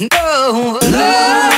No.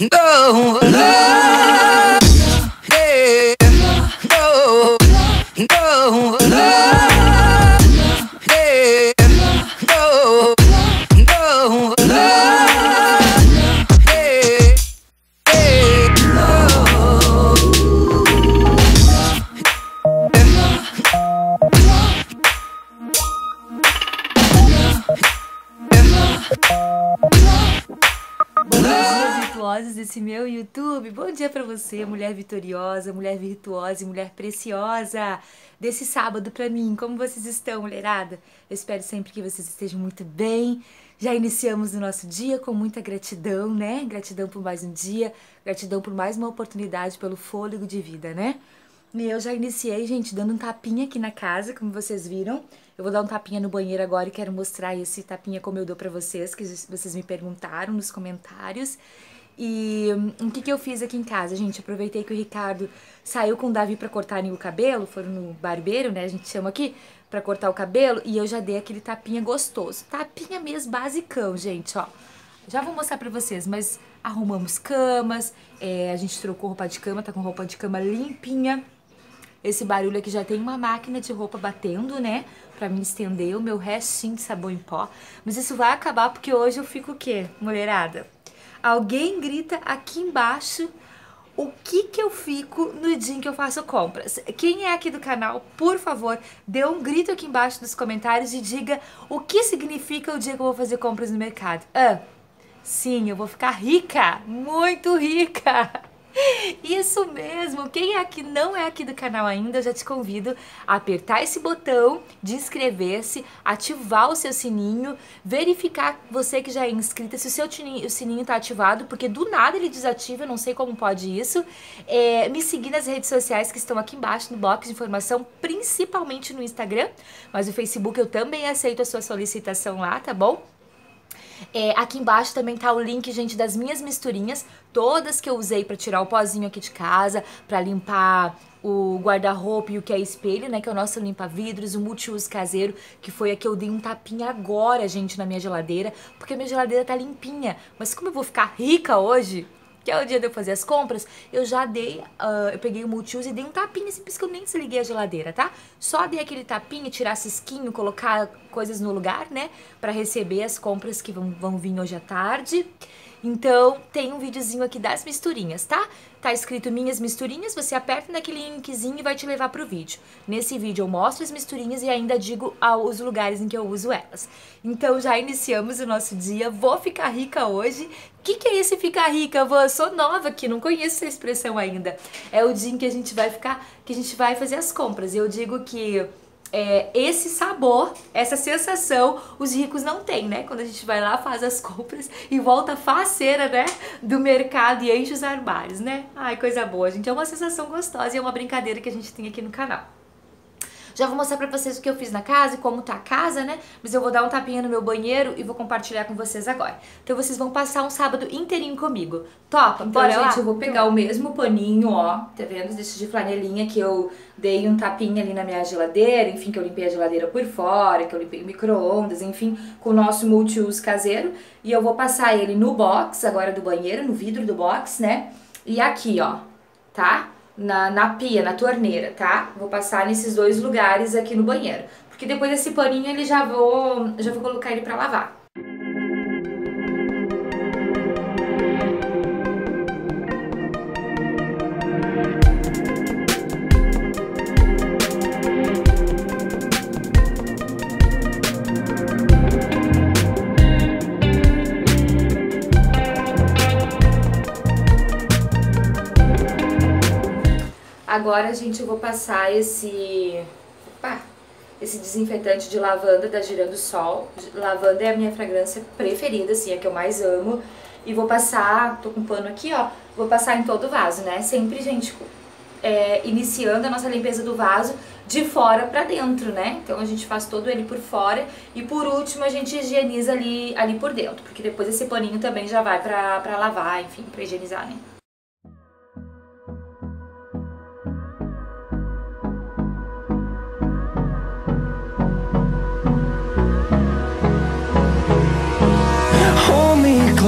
No. Dia para você, mulher vitoriosa, mulher virtuosa e mulher preciosa desse sábado para mim. Como vocês estão, mulherada? Eu espero sempre que vocês estejam muito bem. Já iniciamos o nosso dia com muita gratidão, né? Gratidão por mais um dia, gratidão por mais uma oportunidade, pelo fôlego de vida, né? E eu já iniciei, gente, dando um tapinha aqui na casa, como vocês viram. Eu vou dar um tapinha no banheiro agora e quero mostrar esse tapinha como eu dou para vocês, que vocês me perguntaram nos comentários. E hum, o que, que eu fiz aqui em casa, gente? Aproveitei que o Ricardo saiu com o Davi para cortarem o cabelo, foram no barbeiro, né? A gente chama aqui para cortar o cabelo e eu já dei aquele tapinha gostoso. Tapinha mesmo basicão, gente, ó. Já vou mostrar pra vocês, mas arrumamos camas, é, a gente trocou roupa de cama, tá com roupa de cama limpinha. Esse barulho aqui já tem uma máquina de roupa batendo, né? Pra me estender o meu restinho de sabão em pó. Mas isso vai acabar porque hoje eu fico o quê, mulherada? Alguém grita aqui embaixo o que que eu fico no dia em que eu faço compras. Quem é aqui do canal, por favor, dê um grito aqui embaixo nos comentários e diga o que significa o dia que eu vou fazer compras no mercado. Ah, sim, eu vou ficar rica, muito rica. Isso mesmo! Quem é aqui não é aqui do canal ainda, eu já te convido a apertar esse botão de inscrever-se, ativar o seu sininho, verificar você que já é inscrita se o seu sininho está ativado, porque do nada ele desativa, eu não sei como pode isso. É, me seguir nas redes sociais que estão aqui embaixo no box de informação, principalmente no Instagram, mas o Facebook eu também aceito a sua solicitação lá, tá bom? É, aqui embaixo também tá o link, gente, das minhas misturinhas, todas que eu usei para tirar o pozinho aqui de casa, para limpar o guarda-roupa e o que é espelho, né, que é o nosso limpa-vidros, o multiuso caseiro, que foi a que eu dei um tapinha agora, gente, na minha geladeira, porque a minha geladeira tá limpinha. Mas como eu vou ficar rica hoje, que é o dia de eu fazer as compras, eu já dei, uh, eu peguei o multiuso e dei um tapinha, assim, por isso que eu nem desliguei a geladeira, tá? Só dei aquele tapinha, tirar cisquinho, colocar coisas no lugar, né? Pra receber as compras que vão, vão vir hoje à tarde. Então, tem um videozinho aqui das misturinhas, tá? Tá escrito minhas misturinhas, você aperta naquele linkzinho e vai te levar pro vídeo. Nesse vídeo eu mostro as misturinhas e ainda digo os lugares em que eu uso elas. Então, já iniciamos o nosso dia, vou ficar rica hoje. O que, que é esse ficar rica, Eu sou nova aqui, não conheço essa expressão ainda. É o dia em que a gente vai ficar, que a gente vai fazer as compras. Eu digo que é, esse sabor, essa sensação, os ricos não têm, né? Quando a gente vai lá, faz as compras e volta faceira, né? Do mercado e enche os armários, né? Ai, coisa boa, gente. É uma sensação gostosa e é uma brincadeira que a gente tem aqui no canal. Já vou mostrar pra vocês o que eu fiz na casa e como tá a casa, né? Mas eu vou dar um tapinha no meu banheiro e vou compartilhar com vocês agora. Então vocês vão passar um sábado inteirinho comigo. Topa? Então, Bora gente, lá? eu vou pegar o mesmo paninho, ó, tá vendo? Desse de flanelinha que eu dei um tapinha ali na minha geladeira, enfim, que eu limpei a geladeira por fora, que eu limpei o micro-ondas, enfim, com o nosso multiuso caseiro. E eu vou passar ele no box agora do banheiro, no vidro do box, né? E aqui, ó, tá? Na, na pia, na torneira, tá? Vou passar nesses dois lugares aqui no banheiro. Porque depois desse paninho ele já vou, já vou colocar ele pra lavar. Agora, gente, eu vou passar esse... Opa, esse desinfetante de lavanda da Girando Sol. Lavanda é a minha fragrância preferida, assim, é a que eu mais amo. E vou passar, tô com um pano aqui, ó, vou passar em todo o vaso, né? Sempre, gente, é, iniciando a nossa limpeza do vaso de fora pra dentro, né? Então a gente faz todo ele por fora e por último a gente higieniza ali, ali por dentro, porque depois esse paninho também já vai pra, pra lavar, enfim, pra higienizar, né?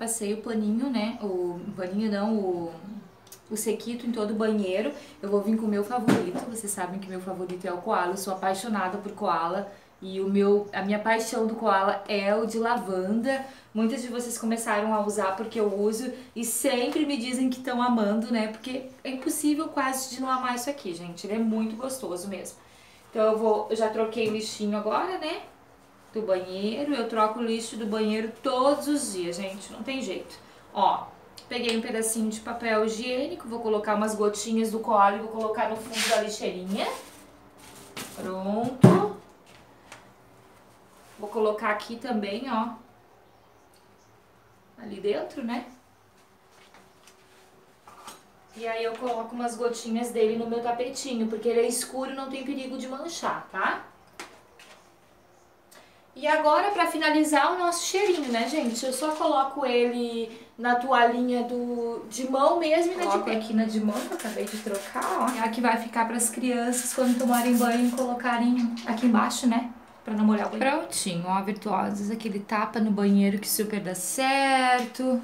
passei o paninho, né? O paninho não, o, o sequito em todo o banheiro. Eu vou vir com o meu favorito. Vocês sabem que meu favorito é o koala. Eu sou apaixonada por koala. E o meu, a minha paixão do koala é o de lavanda. Muitas de vocês começaram a usar porque eu uso e sempre me dizem que estão amando, né? Porque é impossível quase de não amar isso aqui, gente. Ele é muito gostoso mesmo. Então eu vou, eu já troquei o lixinho agora, né? Do banheiro. Eu troco o lixo do banheiro todos os dias, gente. Não tem jeito. Ó, peguei um pedacinho de papel higiênico, vou colocar umas gotinhas do coalho vou colocar no fundo da lixeirinha. Pronto. Vou colocar aqui também, ó. Ali dentro, né? E aí eu coloco umas gotinhas dele no meu tapetinho, porque ele é escuro e não tem perigo de manchar, tá? E agora, pra finalizar, o nosso cheirinho, né, gente? Eu só coloco ele na toalhinha do, de mão mesmo e na de aqui na de mão, que eu acabei de trocar, ó. É a que vai ficar pras crianças quando tomarem banho e colocarem aqui embaixo, né? Pra não molhar o banheiro. Prontinho, ó, virtuosas. Aquele tapa no banheiro que super dá certo.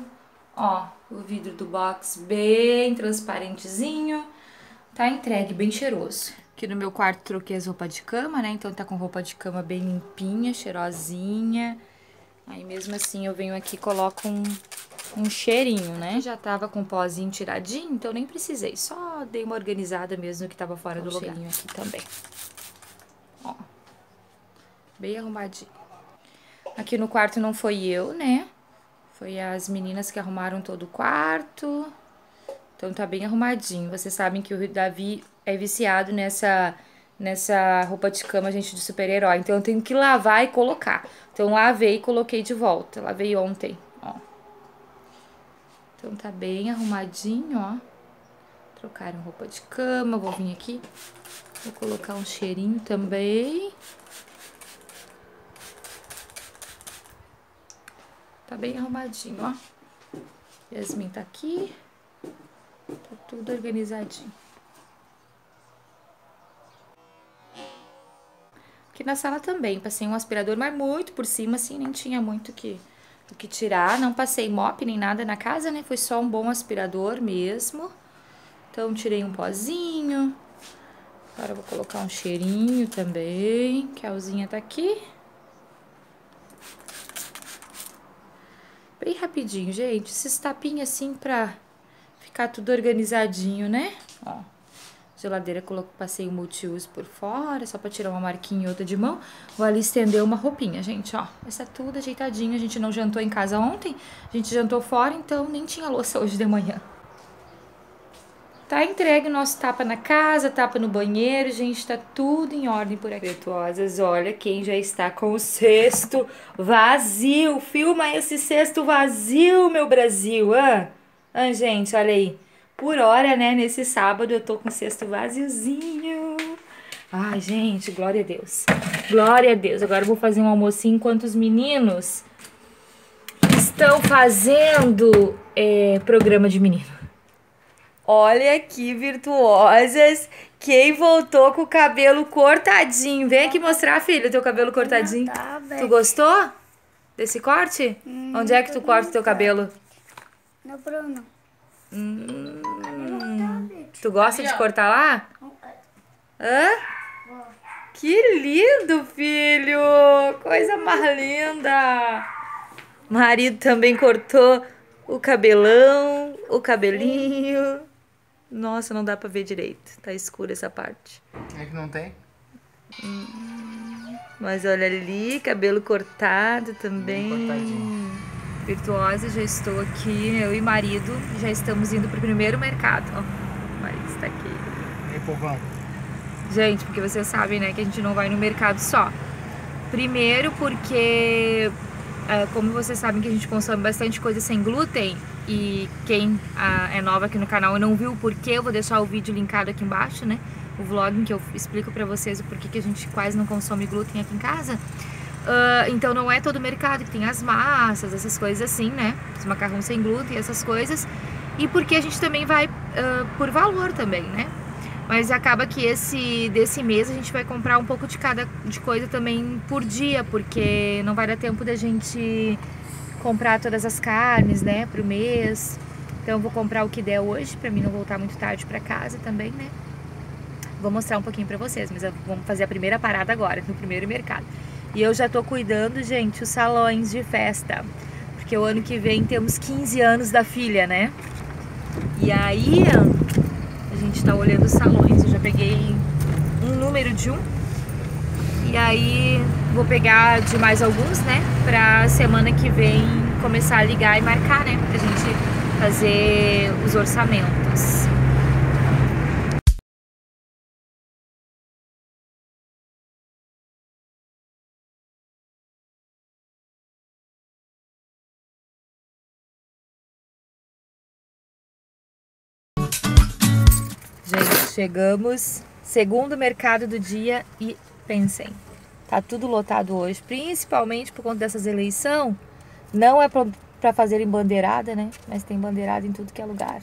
Ó, o vidro do box bem transparentezinho. Tá entregue, bem cheiroso. Aqui no meu quarto troquei as roupas de cama, né? Então tá com roupa de cama bem limpinha, cheirosinha. Aí mesmo assim eu venho aqui e coloco um, um cheirinho, né? Já tava com o pozinho tiradinho, então nem precisei. Só dei uma organizada mesmo que tava fora do lugar. cheirinho aqui também. Ó. Bem arrumadinho. Aqui no quarto não foi eu, né? Foi as meninas que arrumaram todo o quarto. Então tá bem arrumadinho. Vocês sabem que o Davi é viciado nessa nessa roupa de cama, gente, de super-herói. Então eu tenho que lavar e colocar. Então lavei e coloquei de volta. Lavei ontem, ó. Então tá bem arrumadinho, ó. Trocaram roupa de cama, vou vir aqui. Vou colocar um cheirinho também. Tá bem arrumadinho, ó. Yasmin tá aqui. Tá tudo organizadinho. Aqui na sala também, passei um aspirador, mas muito por cima, assim, nem tinha muito que, o que tirar. Não passei mop nem nada na casa, né? Foi só um bom aspirador mesmo. Então, tirei um pozinho. Agora vou colocar um cheirinho também, que a Alzinha tá aqui. Bem rapidinho, gente. Esses tapinhos assim pra ficar tudo organizadinho, né? Ó. Geladeira, coloco, passei o multiuso por fora, só pra tirar uma marquinha e outra de mão. Vou ali estender uma roupinha, gente, ó. Vai estar tudo ajeitadinho. A gente não jantou em casa ontem, a gente jantou fora, então nem tinha louça hoje de manhã. Tá entregue o nosso tapa na casa, tapa no banheiro, gente, tá tudo em ordem por aqui. Virtuosas, olha quem já está com o cesto vazio. Filma esse cesto vazio, meu Brasil, ah? Ah, gente, olha aí. Por hora, né, nesse sábado eu tô com o cesto vaziozinho. Ai, gente, glória a Deus. Glória a Deus. Agora eu vou fazer um almocinho enquanto os meninos estão fazendo é, programa de menino. Olha aqui, virtuosas, quem voltou com o cabelo cortadinho. Vem aqui mostrar, filho, teu cabelo cortadinho. Tá bem. Tu gostou desse corte? Hum, Onde é que tu corta o teu cabelo? No Bruno. Hum, tu gosta de cortar lá? Hã? Que lindo, filho! Coisa mais linda! Marido também cortou o cabelão, o cabelinho. Nossa, não dá pra ver direito. Tá escura essa parte. É que não tem? Mas olha ali, cabelo cortado também. Bem cortadinho. Virtuosa, já estou aqui, eu e marido já estamos indo pro primeiro mercado. Ó, o marido está aqui. E povão? Gente, porque vocês sabem, né, que a gente não vai no mercado só. Primeiro porque, é, como vocês sabem que a gente consome bastante coisa sem glúten, e quem ah, é nova aqui no canal e não viu o porquê, eu vou deixar o vídeo linkado aqui embaixo, né? O vlog em que eu explico pra vocês o porquê que a gente quase não consome glúten aqui em casa. Uh, então não é todo mercado que tem as massas, essas coisas assim, né? Os macarrões sem glúten, essas coisas. E porque a gente também vai uh, por valor também, né? Mas acaba que esse desse mês a gente vai comprar um pouco de cada de coisa também por dia, porque não vai dar tempo da gente comprar todas as carnes, né, pro mês. Então vou comprar o que der hoje para mim não voltar muito tarde para casa também, né? Vou mostrar um pouquinho para vocês, mas vamos fazer a primeira parada agora, no primeiro mercado. E eu já tô cuidando, gente, os salões de festa. Porque o ano que vem temos 15 anos da filha, né? E aí a gente tá olhando os salões. Eu já peguei um número de um. E aí vou pegar de mais alguns, né? Pra semana que vem começar a ligar e marcar, né? Pra gente fazer os orçamentos. Chegamos. Segundo mercado do dia e pensem, tá tudo lotado hoje, principalmente por conta dessas eleições. Não é para fazer em bandeirada, né? Mas tem bandeirada em tudo que é lugar.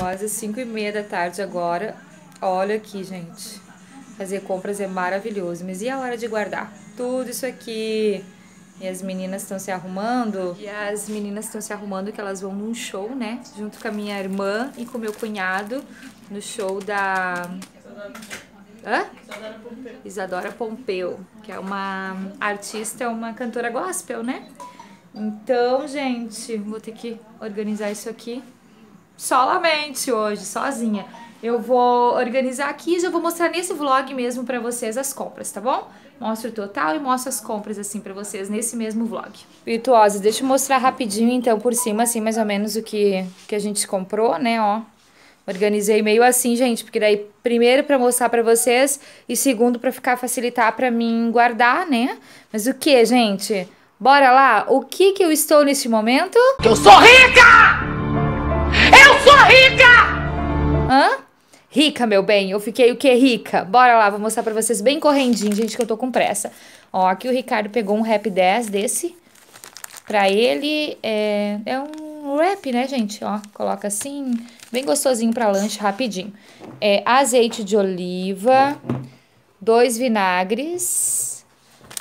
Virtuosas, 5 e meia da tarde agora. Olha aqui, gente. Fazer compras é maravilhoso. Mas e a hora de guardar? Tudo isso aqui. E as meninas estão se arrumando. E as meninas estão se arrumando que elas vão num show, né? Junto com a minha irmã e com meu cunhado. No show da... Hã? Isadora Pompeu, que é uma artista, uma cantora gospel, né? Então, gente, vou ter que organizar isso aqui solamente hoje, sozinha. Eu vou organizar aqui e já vou mostrar nesse vlog mesmo pra vocês as compras, tá bom? Mostro o total e mostro as compras assim pra vocês nesse mesmo vlog. Virtuosa, deixa eu mostrar rapidinho então por cima assim mais ou menos o que, que a gente comprou, né, ó. Organizei meio assim, gente, porque daí primeiro para mostrar para vocês e segundo para ficar facilitar para mim guardar, né? Mas o que, gente? Bora lá? O que que eu estou nesse momento? Eu sou rica! Rica! Hã? Rica, meu bem. Eu fiquei o que rica? Bora lá, vou mostrar pra vocês bem correndinho, gente, que eu tô com pressa. Ó, aqui o Ricardo pegou um Rap 10 desse. Pra ele, é, é um wrap, né, gente? Ó, coloca assim, bem gostosinho pra lanche, rapidinho. É azeite de oliva, dois vinagres.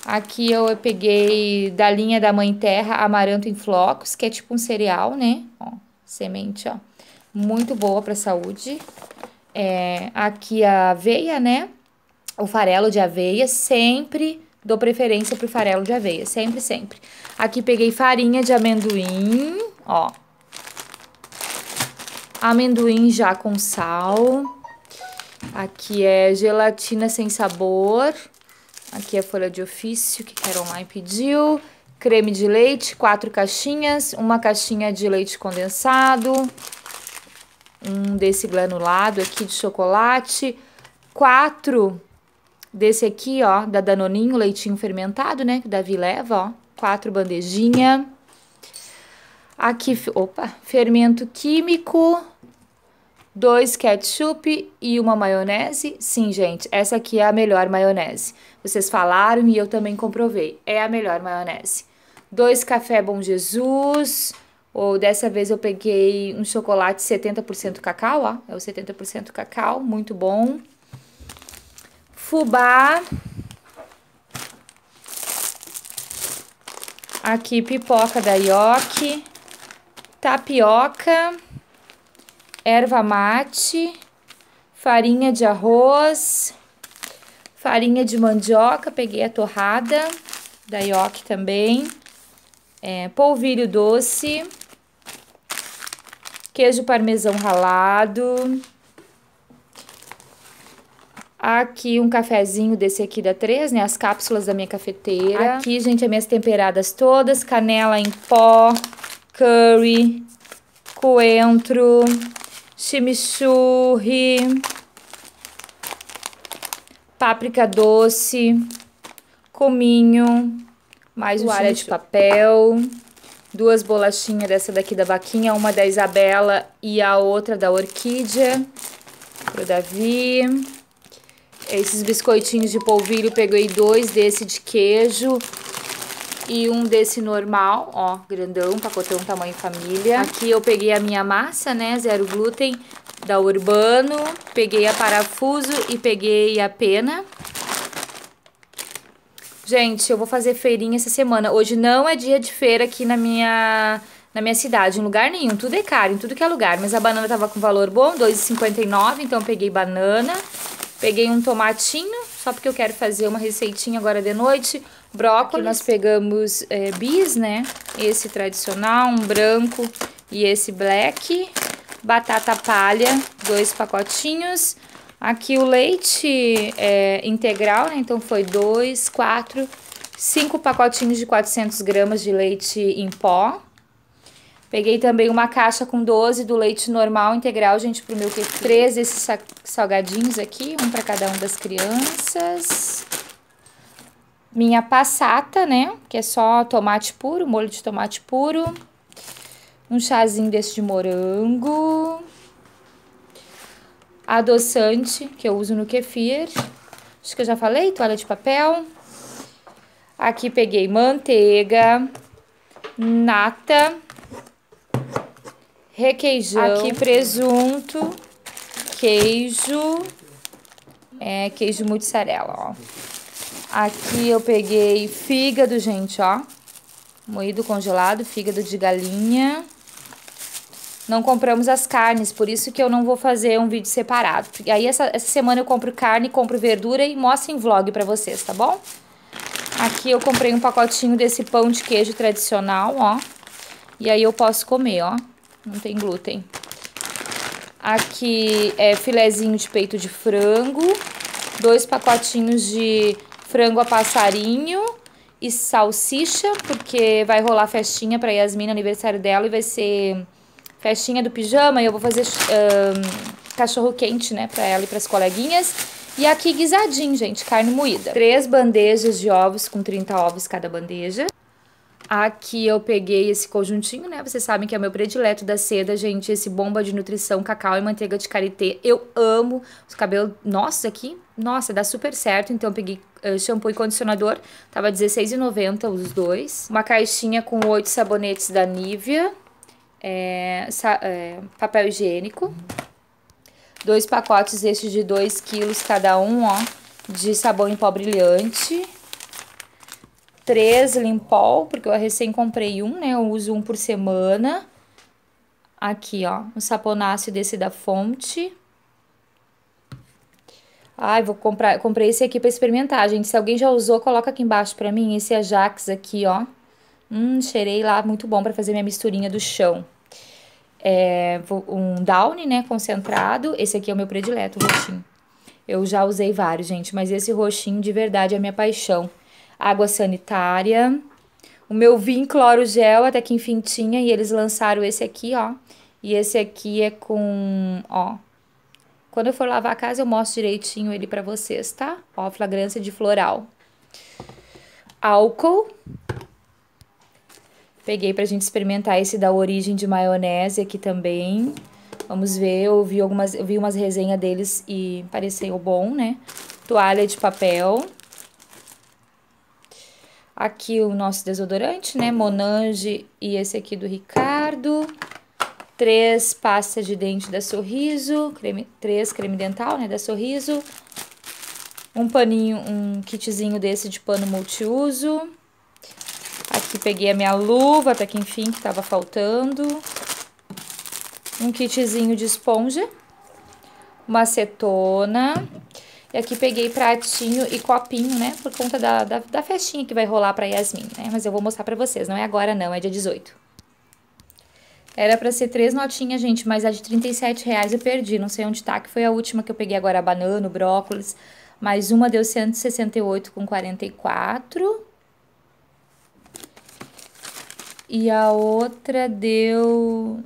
Aqui eu peguei da linha da Mãe Terra, amaranto em flocos, que é tipo um cereal, né? Ó, semente, ó. Muito boa pra saúde. É, aqui a aveia, né? O farelo de aveia, sempre dou preferência pro farelo de aveia, sempre, sempre. Aqui peguei farinha de amendoim, ó. Amendoim já com sal. Aqui é gelatina sem sabor. Aqui é folha de ofício que Caroline pediu. Creme de leite, quatro caixinhas. Uma caixinha de leite condensado. Um desse granulado aqui de chocolate. Quatro desse aqui, ó, da Danoninho, leitinho fermentado, né? Que o Davi leva, ó. Quatro bandejinha. Aqui, opa, fermento químico, dois ketchup e uma maionese. Sim, gente, essa aqui é a melhor maionese. Vocês falaram e eu também comprovei. É a melhor maionese. Dois café Bom Jesus, Ou dessa vez eu peguei um chocolate 70% cacau, ó. É o 70% cacau, muito bom. Fubá. Aqui pipoca da Yoki. Tapioca. Erva mate. Farinha de arroz. Farinha de mandioca, peguei a torrada da Yoki também. É, polvilho doce queijo parmesão ralado. Aqui um cafezinho desse aqui da 3, né? As cápsulas da minha cafeteira. Aqui, gente, as minhas temperadas todas. Canela em pó, curry, coentro, chimichurri, páprica doce, cominho, mais toalha de papel duas bolachinhas dessa daqui da vaquinha, uma da Isabela e a outra da Orquídea, pro Davi. Esses biscoitinhos de polvilho, peguei dois desse de queijo e um desse normal, ó, grandão, pacotão tamanho família. Aqui eu peguei a minha massa, né, zero glúten, da Urbano, peguei a parafuso e peguei a pena. Gente, eu vou fazer feirinha essa semana. Hoje não é dia de feira aqui na minha na minha cidade, em lugar nenhum. Tudo é caro, em tudo que é lugar. Mas a banana tava com valor bom, 2,59, então eu peguei banana. Peguei um tomatinho, só porque eu quero fazer uma receitinha agora de noite. Brócolis. Nós pegamos é, bis, né? Esse tradicional, um branco e esse black. Batata palha, dois pacotinhos. Aqui o leite é integral, né? Então foi dois, quatro, cinco pacotinhos de 400 gramas de leite em pó. Peguei também uma caixa com 12 do leite normal integral, gente, pro meu kefir. Três desses salgadinhos aqui, um para cada um das crianças. Minha passata, né? Que é só tomate puro, molho de tomate puro. Um chazinho desse de morango adoçante que eu uso no kefir. Acho que eu já falei, toalha de papel. Aqui peguei manteiga, nata, requeijão. Aqui presunto, queijo, é, queijo mussarela, ó. Aqui eu peguei fígado, gente, ó. Moído congelado, fígado de galinha não compramos as carnes, por isso que eu não vou fazer um vídeo separado. E aí essa, essa semana eu compro carne, compro verdura e mostro em vlog pra vocês, tá bom? Aqui eu comprei um pacotinho desse pão de queijo tradicional, ó. E aí eu posso comer, ó. Não tem glúten. Aqui é filezinho de peito de frango. Dois pacotinhos de frango a passarinho e salsicha, porque vai rolar festinha pra Yasmin, aniversário dela, e vai ser festinha do pijama e eu vou fazer um, cachorro quente, né, pra ela e pras coleguinhas. E aqui guisadinho, gente, carne moída. Três bandejas de ovos com 30 ovos cada bandeja. Aqui eu peguei esse conjuntinho, né? Vocês sabem que é meu predileto da seda, gente. Esse bomba de nutrição, cacau e manteiga de karité. Eu amo os cabelos. Nossa, aqui, nossa, dá super certo. Então eu peguei uh, shampoo e condicionador. Tava R$16,90 os dois. Uma caixinha com oito sabonetes da Nivea é, é, papel higiênico, dois pacotes estes de 2 quilos cada um, ó, de sabão em pó brilhante, três limpol, porque eu recém comprei um, né, eu uso um por semana, aqui, ó, um saponáceo desse da fonte, Ai, vou comprar, comprei esse aqui para experimentar, gente. Se alguém já usou, coloca aqui embaixo para mim. Esse Ajax aqui, ó. Hum, cheirei lá, muito bom para fazer minha misturinha do chão. É, um Downy, né, concentrado. Esse aqui é o meu predileto, o roxinho. Eu já usei vários, gente, mas esse roxinho de verdade é a minha paixão. Água sanitária. O meu vinho cloro gel, até que enfim tinha, e eles lançaram esse aqui, ó. E esse aqui é com, ó. Quando eu for lavar a casa, eu mostro direitinho ele pra vocês, tá? Ó, flagrância de floral. Álcool. Peguei pra gente experimentar esse da origem de maionese aqui também. Vamos ver, eu vi algumas, eu vi umas resenhas deles e pareceu bom, né? Toalha de papel. Aqui o nosso desodorante, né? Monange e esse aqui do Ricardo. Três pastas de dente da Sorriso. Creme, três creme dental, né? Da Sorriso. Um paninho, um kitzinho desse de pano multiuso. Aqui peguei a minha luva, até que enfim, que tava faltando. Um kitzinho de esponja. Uma acetona. E aqui peguei pratinho e copinho, né? Por conta da, da, da festinha que vai rolar pra Yasmin, né? Mas eu vou mostrar pra vocês. Não é agora, não. É dia 18. Era pra ser três notinhas, gente. Mas a de 37 reais eu perdi. Não sei onde tá, que foi a última que eu peguei agora. A banana, o brócolis. Mais uma deu 168 com 44. E a outra deu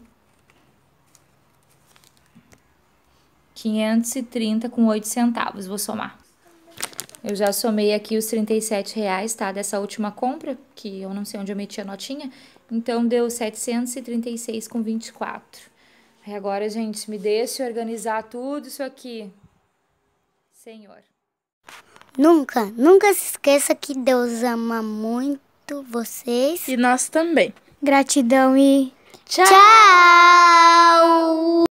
530 com 8 centavos, vou somar. Eu já somei aqui os 37 reais, tá? Dessa última compra, que eu não sei onde eu meti a notinha. Então, deu 736 com 24. Aí agora, gente, me deixe organizar tudo isso aqui. Senhor. Nunca, nunca se esqueça que Deus ama muito vocês. E nós também. Gratidão e tchau.